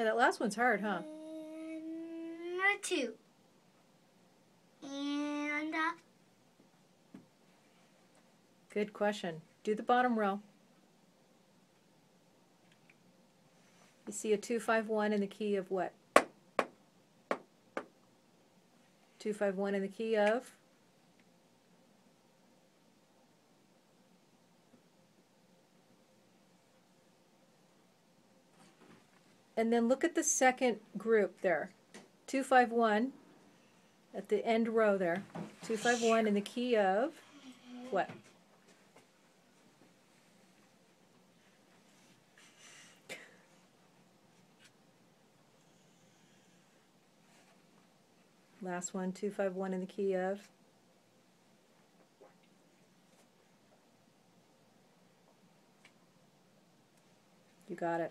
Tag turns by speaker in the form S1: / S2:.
S1: Yeah, that last one's hard, huh?
S2: And a two. And uh,
S1: Good question. Do the bottom row. You see a 251 in the key of what? 251 in the key of? And then look at the second group there. 251 at the end row there. 251 in the key of what? Last one, 251 in the key of. You got it.